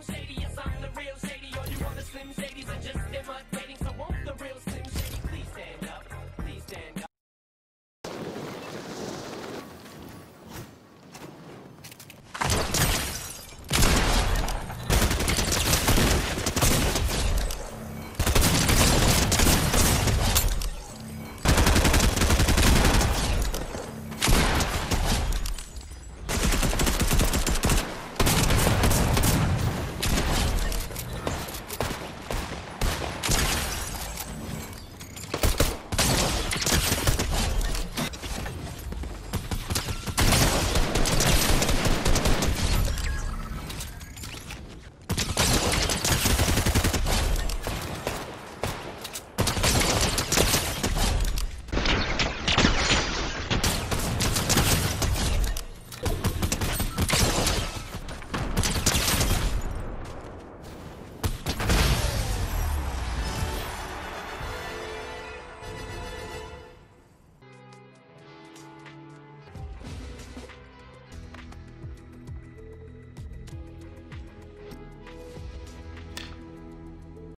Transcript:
Say it.